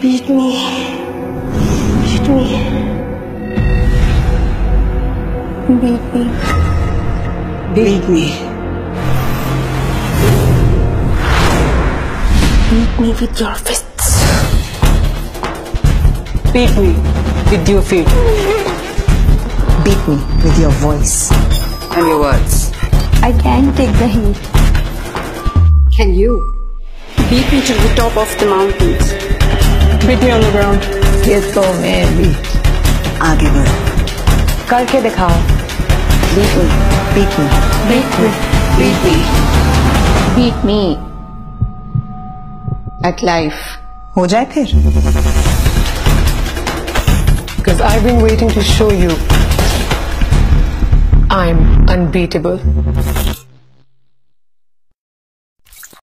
Beat me. Beat me. Beat me. Beat me. Beat me with your fists. Beat me with your feet Beat me with your voice. and your words. I can't take the heat. Can you? Beat me to the top of the mountains. Beat me on the ground. ये तो मैं भी आगे बढ़ो करके दिखाओ Beat me. Beat me. Beat me. Beat me. Beat me. At life. हो जाए फिर Because I've been waiting to show you I'm unbeatable.